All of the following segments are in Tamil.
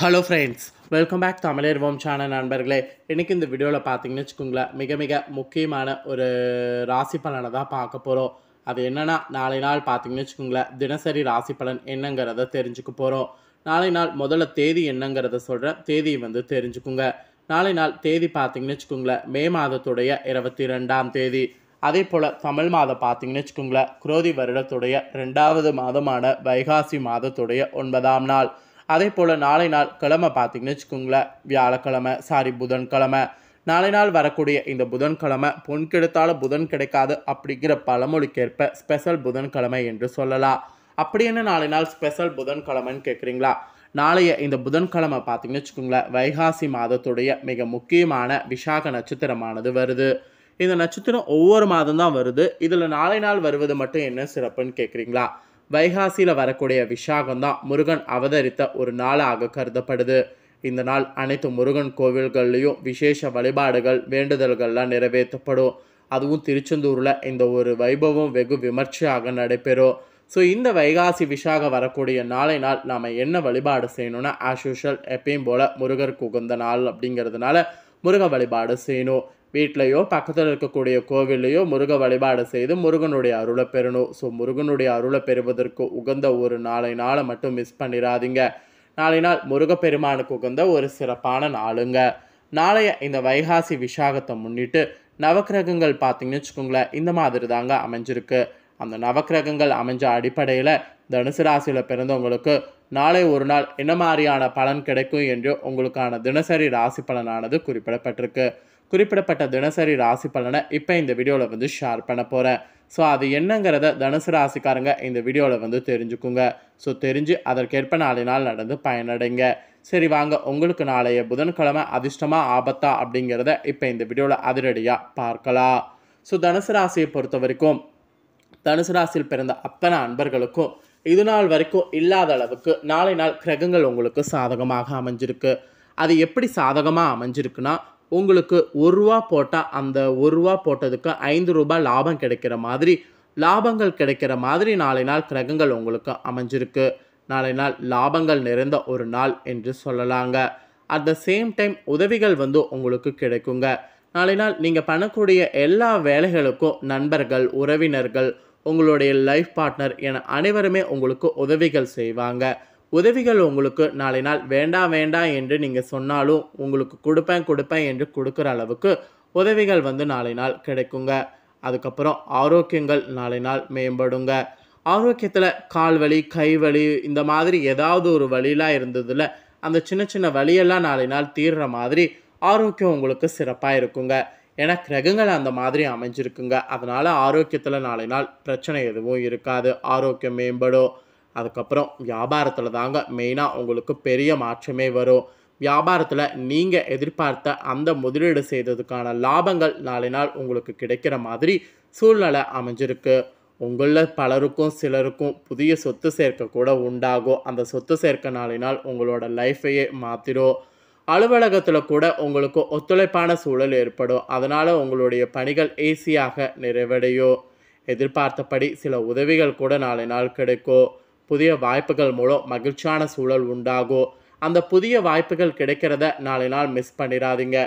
ஹலோ ஃப்ரெண்ட்ஸ் வெல்கம் பேக் தமிழர்வோம் சேனல் நண்பர்களே. இன்றைக்கி இந்த வீடியோவில் பார்த்தீங்கன்னு வச்சுக்கோங்களேன் மிக மிக முக்கியமான ஒரு ராசி பலனை தான் பார்க்க போகிறோம் அது என்னன்னா நாளை நாள் பார்த்தீங்கன்னு வச்சுக்கோங்களேன் தினசரி ராசி பலன் என்னங்கிறத தெரிஞ்சுக்க போகிறோம் நாளை நாள் முதல்ல தேதி என்னங்கிறத சொல்கிறேன் தேதியை வந்து தெரிஞ்சுக்குங்க. நாளை நாள் தேதி பார்த்தீங்கன்னு வச்சுக்கோங்களேன் மே மாதத்துடைய இருபத்தி ரெண்டாம் தேதி. அதே போல் தமிழ் மாதம் பார்த்தீங்கன்னு வச்சுக்கோங்களேன் குரோதி வருடத்துடைய ரெண்டாவது மாதமான வைகாசி மாதத்துடைய ஒன்பதாம் நாள். அதே போல் நாளை நாள் கிழமை பார்த்தீங்கன்னு வச்சுக்கோங்களேன் வியாழக்கிழமை சாரி புதன்கிழமை. நாளை நாள் வரக்கூடிய இந்த புதன்கிழமை பொன் கிடைத்தாலும் புதன் கிடைக்காது அப்படிங்கிற பழமொழிக்கேற்ப ஸ்பெஷல் புதன்கிழமை என்று சொல்லலாம். அப்படி என்ன நாளை நாள் ஸ்பெஷல் புதன்கிழமைன்னு கேட்குறீங்களா நாளைய இந்த புதன்கிழமை பார்த்தீங்கன்னு வச்சுக்கோங்களேன் வைகாசி மாதத்துடைய மிக முக்கியமான விசாக நட்சத்திரமானது வருது. இந்த நட்சத்திரம் ஒவ்வொரு மாதம் தான் வருது. இதில் நாளை நாள் வருவது மட்டும் என்ன சிறப்புன்னு கேட்குறீங்களா வைகாசியில் வரக்கூடிய விஷாகம் தான் முருகன் அவதரித்த ஒரு நாளாக கருதப்படுது. இந்த நாள் அனைத்து முருகன் கோவில்கள்லேயும் விசேஷ வழிபாடுகள் வேண்டுதல்கள்லாம் நிறைவேற்றப்படும். அதுவும் திருச்செந்தூரில் இந்த ஒரு வைபவம் வெகு விமர்சையாக நடைபெறும். ஸோ இந்த வைகாசி விஷாக வரக்கூடிய நாளை நாள் நாம் என்ன வழிபாடு செய்யணும்னா ஆஸ் யூஷுவல் எப்பயும் போல் முருகருக்கு உகந்த நாள் அப்படிங்கிறதுனால முருக வழிபாடு செய்யணும். வீட்லேயோ பக்கத்தில் இருக்கக்கூடிய கோவில்லையோ முருக வழிபாடு செய்து முருகனுடைய அருளை பெறணும். ஸோ முருகனுடைய அருளை பெறுவதற்கு உகந்த ஒரு நாளை நாளை மட்டும் மிஸ் பண்ணிடாதீங்க நாளை நாள் முருகப்பெருமானுக்கு உகந்த ஒரு சிறப்பான நாளுங்க. நாளைய இந்த வைகாசி விஷாகத்தை முன்னிட்டு நவக்கிரகங்கள் பார்த்தீங்கன்னு வச்சுக்கோங்களேன் இந்த மாதிரி தாங்க அமைஞ்சிருக்கு. அந்த நவக்கிரகங்கள் அமைஞ்ச அடிப்படையில் தனுசு ராசியில் பிறந்தவங்களுக்கு நாளை ஒரு நாள் என்ன மாதிரியான பலன் கிடைக்கும் என்று உங்களுக்கான தினசரி ராசி பலனானது குறிப்பிடப்பட்டிருக்கு. குறிப்பிடப்பட்ட தினசரி ராசி பலனை இப்போ இந்த வீடியோவில் வந்து ஷேர் பண்ண போகிறேன் ஸோ அது என்னங்கிறத தனுசு ராசிக்காரங்க இந்த வீடியோவில் வந்து தெரிஞ்சுக்குங்க. ஸோ தெரிஞ்சு அதற்கேற்ப நாளை நாள் நடந்து பயனடைங்க. சரி வாங்க. உங்களுக்கு நாளைய புதன்கிழமை அதிர்ஷ்டமாக ஆபத்தா அப்படிங்கிறத இப்போ இந்த வீடியோவில் அதிரடியாக பார்க்கலாம். ஸோ தனுசு ராசியை பொறுத்த வரைக்கும் தனுசு ராசியில் பிறந்த அத்தனை அன்பர்களுக்கும் இது நாள் வரைக்கும் இல்லாத அளவுக்கு நாளை நாள் கிரகங்கள் உங்களுக்கு சாதகமாக அமைஞ்சிருக்கு. அது எப்படி சாதகமாக அமைஞ்சிருக்குன்னா உங்களுக்கு ஒரு ரூபா போட்டால் அந்த ஒரு ரூபா போட்டதுக்கு ஐந்து ரூபாய் லாபம் கிடைக்கிற மாதிரி லாபங்கள் கிடைக்கிற மாதிரி நாளை நாள் கிரகங்கள் உங்களுக்கு அமைஞ்சிருக்கு. நாளை நாள் லாபங்கள் நிறைந்த ஒரு நாள் என்று சொல்லலாங்க. அட் த சேம் டைம் உதவிகள் வந்து உங்களுக்கு கிடைக்குங்க. நாளை நாள் நீங்கள் பண்ணக்கூடிய எல்லா வேலைகளுக்கும் நண்பர்கள் உறவினர்கள் உங்களுடைய லைஃப் பார்ட்னர் என அனைவருமே உங்களுக்கு உதவிகள் செய்வாங்க. உதவிகள் உங்களுக்கு நாளை நாள் வேண்டாம் வேண்டாம் என்று நீங்கள் சொன்னாலும் உங்களுக்கு கொடுப்பேன் கொடுப்பேன் என்று கொடுக்குற அளவுக்கு உதவிகள் வந்து நாளை நாள் கிடைக்குங்க. அதுக்கப்புறம் ஆரோக்கியங்கள் நாளை நாள் மேம்படுங்க. ஆரோக்கியத்தில் கால் வலி கை வலி இந்த மாதிரி ஏதாவது ஒரு வழியெலாம் இருந்ததில் அந்த சின்ன சின்ன வழியெல்லாம் நாளை நாள் தீர்ற மாதிரி ஆரோக்கியம் உங்களுக்கு சிறப்பாக இருக்குங்க. ஏன்னா கிரகங்கள் அந்த மாதிரி அமைஞ்சிருக்குங்க. அதனால் ஆரோக்கியத்தில் நாளை நாள் பிரச்சனை எதுவும் இருக்காது. ஆரோக்கியம் மேம்படும். அதுக்கப்புறம் வியாபாரத்தில் தாங்க மெயினாக உங்களுக்கு பெரிய மாற்றமே வரும். வியாபாரத்தில் நீங்கள் எதிர்பார்த்த அந்த முதலீடு செய்ததுக்கான லாபங்கள் நாளை நாள் உங்களுக்கு கிடைக்கிற மாதிரி சூழ்நிலை அமைஞ்சிருக்கு. உங்களில் பலருக்கும் சிலருக்கும் புதிய சொத்து சேர்க்க கூட உண்டாகும். அந்த சொத்து சேர்க்க நாளை நாள் உங்களோட லைஃப்பையே மாற்றிடும் அலுவலகத்தில் கூட உங்களுக்கு ஒத்துழைப்பான சூழல் ஏற்படும். அதனால் உங்களுடைய பணிகள் ஈஸியாக நிறைவடையும். எதிர்பார்த்தபடி சில உதவிகள் கூட நாளை நாள் கிடைக்கும். புதிய வாய்ப்புகள் மூலம் மகிழ்ச்சியான சூழல் உண்டாகும் அந்த புதிய வாய்ப்புகள் கிடைக்கிறத நாளை நாள் மிஸ் பண்ணிடாதீங்க.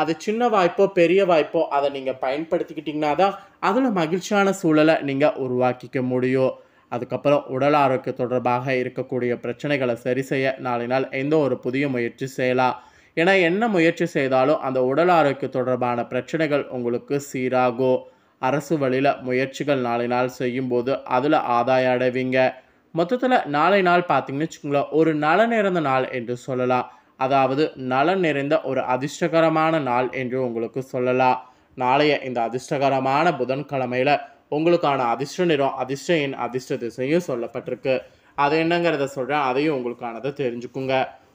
அது சின்ன வாய்ப்போ பெரிய வாய்ப்போ அதை நீங்கள் பயன்படுத்திக்கிட்டிங்கன்னா தான் அதில் மகிழ்ச்சியான சூழலை நீங்கள் உருவாக்கிக்க முடியும். அதுக்கப்புறம் உடல் ஆரோக்கிய தொடர்பாக இருக்கக்கூடிய பிரச்சனைகளை சரி செய்ய நாளை நாள் எந்த ஒரு புதிய முயற்சி செய்யலாம். ஏன்னா என்ன முயற்சி செய்தாலும் அந்த உடல் ஆரோக்கிய தொடர்பான பிரச்சனைகள் உங்களுக்கு சீராகும். அரசு வழியில் முயற்சிகள் நாளை நாள் செய்யும்போது அதில் ஆதாயம் அடைவீங்க. மொத்தத்தில் நாளை நாள் பார்த்தீங்கன்னு வச்சுக்கோங்களேன் ஒரு நல நிறைந்த நாள் என்று சொல்லலாம். அதாவது நலன் நிறைந்த ஒரு அதிர்ஷ்டகரமான நாள் என்று உங்களுக்கு சொல்லலாம். நாளைய இந்த அதிர்ஷ்டகரமான புதன்கிழமையில் உங்களுக்கான அதிர்ஷ்ட நிறம் அதிர்ஷ்ட எண் அதிர்ஷ்ட திசையும் சொல்லப்பட்டிருக்கு. அது என்னங்கிறத சொல்கிறேன் அதையும் உங்களுக்கானதை தெரிஞ்சுக்குங்க.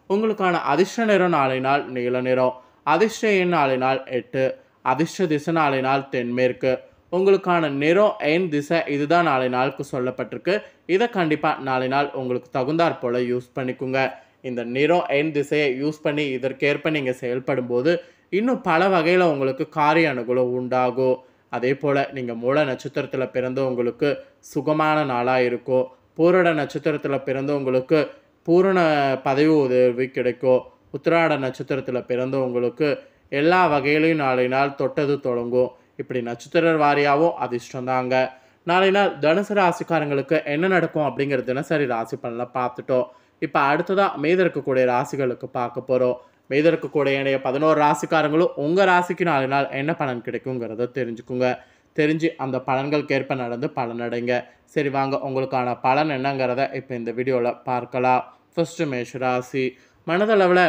உங்களுக்கான அதிர்ஷ்ட நிறம் நாளை நாள் நீல நிறம் அதிர்ஷ்ட எண் நாளை நாள் எட்டு அதிர்ஷ்ட திசை நாளை நாள் தென்மேற்கு. உங்களுக்கான நிறம் எண் திசை இதுதான் நாளை நாளுக்கு சொல்லப்பட்டிருக்கு. இதை கண்டிப்பாக நாளை நாள் உங்களுக்கு தகுந்தாற் போல் யூஸ் பண்ணிக்கோங்க. இந்த நிறம் எண் திசையை யூஸ் பண்ணி இதற்கேற்ப நீங்கள் செயல்படும் போது இன்னும் பல வகையில் உங்களுக்கு காரிய அனுகூலம் உண்டாகும் அதே போல் நீங்கள் மூல நட்சத்திரத்தில் பிறந்தவங்களுக்கு சுகமான நாளாக இருக்கும் பூரட நட்சத்திரத்தில் பிறந்தவங்களுக்கு பூரண பதவி உதவி கிடைக்கும் உத்திராட நட்சத்திரத்தில் பிறந்தவங்களுக்கு எல்லா வகையிலையும் நாளை நாள் தொட்டது தொடங்கும் இப்படி நட்சத்திர வாரியாவோ அதிர்ஷ்டம் தாங்க நாளை நாள் தனுசு ராசிக்காரங்களுக்கு என்ன நடக்கும் அப்படிங்கிற தினசரி ராசி பலனை பார்த்துட்டோம். இப்போ அடுத்ததாக மீத இருக்கக்கூடிய ராசிகளுக்கு பார்க்க போகிறோம் மீத இருக்கக்கூடிய இணைய பதினோரு ராசிக்காரங்களும் உங்கள் ராசிக்கு நாலு நாள் என்ன பலன் கிடைக்குங்கிறத தெரிஞ்சுக்குங்க. தெரிஞ்சு அந்த பலன்களுக்கேற்ப நடந்து பலனடைங்க. சரி வாங்க உங்களுக்கான பலன் என்னங்கிறத இப்போ இந்த வீடியோவில் பார்க்கலாம். ஃபஸ்ட்டு மேஷ ராசி. மனதளவில்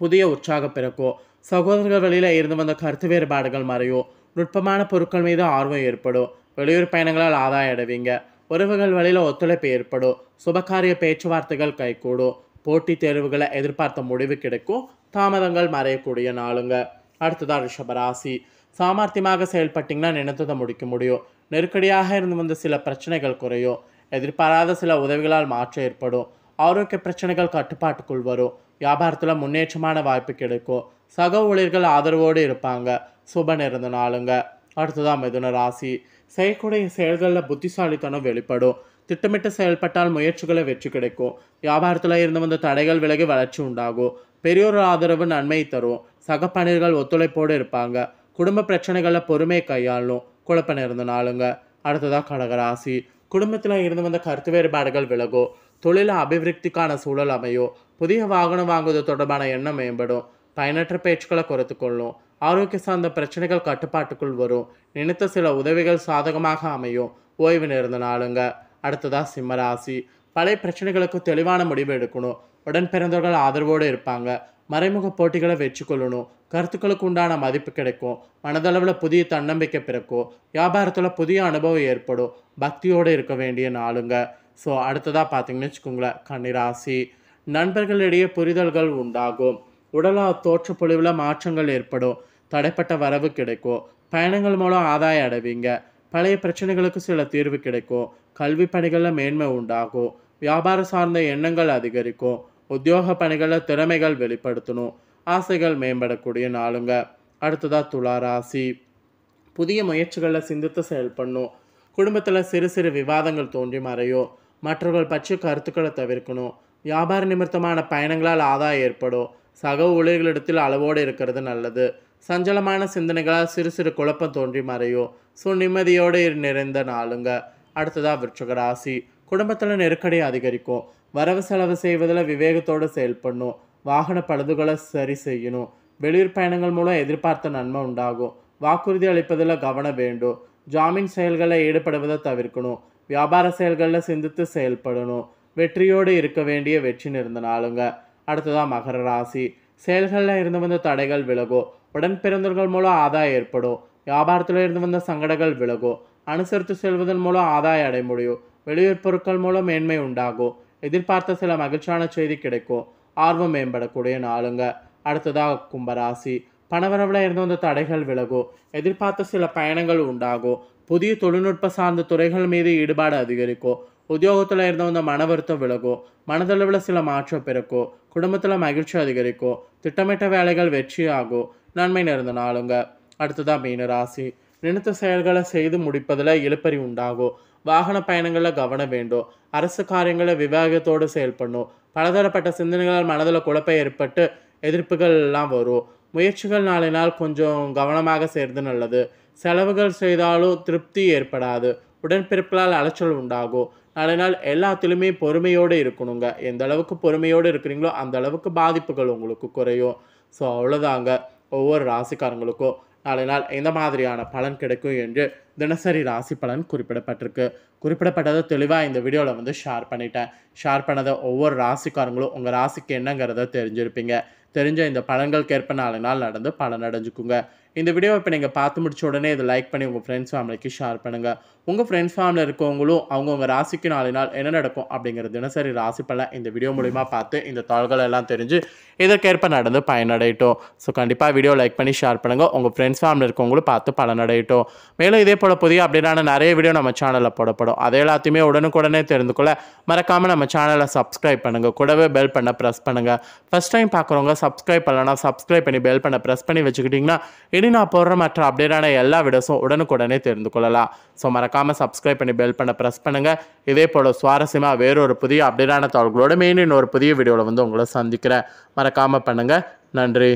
புதிய உற்சாக பிறக்கும். சகோதரர்கள் வழியில் இருந்து வந்த கருத்து வேறுபாடுகள் மறையும். நுட்பமான பொருட்கள் மீது ஆர்வம் ஏற்படும். வெளியூர் பயணங்களால் ஆதாயம் அடைவீங்க. உறவுகள் வழியில் ஒத்துழைப்பு ஏற்படும். சுபகாரிய பேச்சுவார்த்தைகள் கைகூடும். போட்டித் தேர்வுகளை எதிர்பார்த்த முடிவு கிடைக்கும். தாமதங்கள் மறையக்கூடிய நாளுங்க. அடுத்ததா ரிஷபராசி சாமர்த்தியமாக செயல்பட்டீங்கன்னா நினைத்ததை முடிக்க முடியும். நெருக்கடியாக இருந்து வந்த சில பிரச்சனைகள் குறையும். எதிர்பாராத சில உதவிகளால் மாற்றம் ஏற்படும். ஆரோக்கிய பிரச்சனைகள் கட்டுப்பாட்டுக்குள் வரும் வியாபாரத்தில் முன்னேற்றமான வாய்ப்பு கிடைக்கும். சக ஊழியர்கள் ஆதரவோடு இருப்பாங்க. சுப நிறந்த நாளுங்க. அடுத்ததான் மிதுன ராசி. செய்யக்கூடிய செயல்களில் புத்திசாலித்தனம் வெளிப்படும். திட்டமிட்டு செயல்பட்டால் முயற்சிகளை வெற்றி கிடைக்கும். வியாபாரத்தில் இருந்து வந்த தடைகள் விலகி வளர்ச்சி உண்டாகும். பெரியோர் ஆதரவு நன்மை தரும். சக பணியர்கள் ஒத்துழைப்போடு இருப்பாங்க. குடும்ப பிரச்சனைகளில் பொறுமையை கையாளணும் குழப்பம் இருந்த நாளுங்க. அடுத்ததாக கடகராசி குடும்பத்தில் இருந்து வந்த கருத்து வேறுபாடுகள் விலகும். தொழில அபிவிருத்திக்கான சூழல் அமையும் புதிய வாகனம் வாங்குவது தொடர்பான எண்ணம் மேம்படும். பயனற்ற பேச்சுக்களை குறைத்து கொள்ளும். ஆரோக்கிய சார்ந்த பிரச்சனைகள் கட்டுப்பாட்டுக்குள் வரும். நினைத்த சில உதவிகள் சாதகமாக அமையும். ஓய்வு நேர்ந்த நாளுங்க. அடுத்ததா சிம்மராசி பழைய பிரச்சனைகளுக்கு தெளிவான முடிவு எடுக்கணும். உடன் பிறந்தவர்கள் ஆதரவோடு இருப்பாங்க. மறைமுக போட்டிகளை வெற்றி கொள்ளணும். கருத்துக்களுக்கு உண்டான மதிப்பு கிடைக்கும். மனதளவில் புதிய தன்னம்பிக்கை பிறக்கும். வியாபாரத்தில் புதிய அனுபவம் ஏற்படும். பக்தியோடு இருக்க வேண்டிய நாளுங்க. ஸோ அடுத்ததாக பார்த்தீங்கன்னு வச்சுக்கோங்களேன் கன்னிராசி. நண்பர்களிடையே புரிதல்கள் உண்டாகும். உடலா தோற்றப்பொழிவில் மாற்றங்கள் ஏற்படும். தடைப்பட்ட வரவு கிடைக்கும். பயணங்கள் மூலம் ஆதாயம் அடைவீங்க. பழைய பிரச்சனைகளுக்கு சில தீர்வு கிடைக்கும். கல்வி பணிகளில் மேன்மை உண்டாகும். வியாபாரம் சார்ந்த எண்ணங்கள் அதிகரிக்கும். உத்தியோக பணிகளில் திறமைகள் வெளிப்படுத்தணும். ஆசைகள் மேம்படக்கூடிய நாளுங்க. அடுத்ததாக துளா ராசி. புதிய முயற்சிகளில் சிந்தித்து செயல்படணும். குடும்பத்தில் சிறு சிறு விவாதங்கள் தோன்றி மறையும். மற்றவர்கள் பற்றிய கருத்துக்களை தவிர்க்கணும். வியாபார நிமித்தமான பயணங்களால் ஆதாயம் ஏற்படும். சக ஊழியர்களிடத்தில் அளவோடு இருக்கிறது நல்லது. சஞ்சலமான சிந்தனைகளால் சிறு சிறு குழப்பம் தோன்றி மறையும். ஸோ நிம்மதியோடு நிறைந்த நாளுங்க. அடுத்ததாக விருச்சக ராசி. குடும்பத்தில் நெருக்கடி அதிகரிக்கும். வரவு செலவு செய்வதில் விவேகத்தோடு செயல்படணும். வாகன பழுதுகளை சரி செய்யணும். வெளியூர் பயணங்கள் மூலம் எதிர்பார்த்த நன்மை உண்டாகும். வாக்குறுதி அளிப்பதில் கவனம் வேண்டும். ஜாமீன் செயல்களில் ஈடுபடுவதை தவிர்க்கணும். வியாபார செயல்களில் சிந்தித்து செயல்படணும். வெற்றியோடு இருக்க வேண்டிய வெற்றி நிறந்த நாளுங்க. அடுத்ததாக மகர ராசி. செயல்களில் இருந்து வந்த தடைகள் விலகும். உடன் பிறந்தவர்கள் மூலம் ஆதாயம் ஏற்படும். வியாபாரத்தில் இருந்து வந்த சங்கடங்கள் விலகும். அனுசரித்து செல்வதன் மூலம் ஆதாயம் அடைய முடியும். வெளியூர் பொருட்கள் மூலம் மேன்மை உண்டாகும். எதிர்பார்த்த சில மகிழ்ச்சியான செய்தி கிடைக்கும். ஆர்வம் மேம்படக்கூடிய நாளுங்க. அடுத்ததாக கும்பராசி. பணவரவில் இருந்து வந்த தடைகள் விலகும். எதிர்பார்த்த சில பயணங்கள் உண்டாகும். புதிய தொழில்நுட்ப சார்ந்த துறைகள் மீது ஈடுபாடு அதிகரிக்கும் உத்தியோகத்தில் இருந்தவங்க வந்த மன வருத்தம் விலகும் மனதளவில் சில மாற்றம் பிறக்கும் குடும்பத்தில் மகிழ்ச்சி அதிகரிக்கும் திட்டமிட்ட வேலைகள் வெற்றியாகும் நன்மை நிறைந்த நாளுங்க அடுத்ததாக மீனராசி நினைத்த செயல்களை செய்து முடிப்பதில் இழுப்பறி உண்டாகும் வாகன பயணங்களில் கவனம் வேண்டும் அரசு காரியங்களை விவேகத்தோடு செயல்படணும் பலதரப்பட்ட சிந்தனைகளால் மனதில் குழப்பம் ஏற்பட்டு எதிர்ப்புகள் எல்லாம் வரும் முயற்சிகள் நாளை நாள் கொஞ்சம் கவனமாக செய்கிறது நல்லது செலவுகள் செய்தாலும் திருப்தி ஏற்படாது. உடன்பிறப்புகளால் அலைச்சல் உண்டாகும் நாளை நாள் எல்லாத்துலேயுமே பொறுமையோடு இருக்கணுங்க. எந்த அளவுக்கு பொறுமையோடு இருக்கிறீங்களோ அந்த அளவுக்கு பாதிப்புகள் உங்களுக்கு குறையும். ஸோ அவ்வளோதாங்க ஒவ்வொரு ராசிக்காரங்களுக்கும் நாளை நாள் எந்த மாதிரியான பலன் கிடைக்கும் என்று தினசரி ராசி பலன் குறிப்பிடப்பட்டிருக்கு. குறிப்பிடப்பட்டதை தெளிவாக இந்த வீடியோவில் வந்து ஷேர் பண்ணிட்டேன். ஷேர் பண்ணதை ஒவ்வொரு ராசிக்காரங்களும் உங்கள் ராசிக்கு என்னங்கிறத தெரிஞ்சிருப்பீங்க. தெரிஞ்ச இந்த பலன்களுக்கேற்ப நாளை நாள் நடந்து பலன் அடைஞ்சுக்குங்க இந்த வீடியோவை இப்போ நீங்கள் பார்த்து முடிச்ச உடனே இதை லைக் பண்ணி உங்கள் ஃப்ரெண்ட்ஸ் ஃபேமிலிக்கு ஷேர் பண்ணுங்கள் உங்கள் ஃப்ரெண்ட்ஸ் ஃபேமிலியில் இருக்கவங்களும் அவங்கவுங்க ராசிக்கு நாளை நாள் என்ன நடக்கும் அப்படிங்கிற தினசரி ராசி பலன் இந்த வீடியோ மூலிமா பார்த்து இந்த தாள்கள் எல்லாம் தெரிஞ்சு இதற்கேற்ப நடந்து பயனடையட்டும். ஸோ கண்டிப்பாக வீடியோ லைக் பண்ணி ஷேர் பண்ணுங்கள் உங்கள் ஃப்ரெண்ட்ஸ் ஃபேமிலி இருக்கவங்களும் பார்த்து பலனடையட்டும். மேலும் இதே போல் புதிய அப்டேட்டான நிறைய வீடியோ நம்ம சேனலில் போடப்படும். அதை எல்லாத்தையுமே உடனுக்குடனே தெரிந்து கொள்ள மறக்காமல் நம்ம சேனலை சப்ஸ்கிரைப் பண்ணுங்கள் கூடவே பெல் பண்ண ப்ரெஸ் பண்ணுங்கள் ஃபஸ்ட் டைம் பார்க்குறவங்க சப்ஸ்கிரைப் பண்ணலன்னா சப்ஸ்கிரைப் பண்ணி பெல் பண்ண ப்ரெஸ் பண்ணி வச்சுக்கிட்டிங்கன்னா இனி நான் போடுற மற்ற அப்டேட்டான எல்லா வீடியோஸும் உடனுக்குடனே தெரிந்து கொள்ளலாம் ஸோ மறக்காமல் சப்ஸ்கிரைப் பண்ணி பெல் பண்ண ப்ரெஸ் பண்ணுங்கள் இதே போல் சுவாரஸ்யமாக வேறொரு புதிய அப்டேட்டான தகவல்களோட மெயின் இன்னொரு புதிய வீடியோவில் வந்து உங்களை சந்திக்கிறேன். மறக்காமல் பண்ணுங்கள் நன்றி.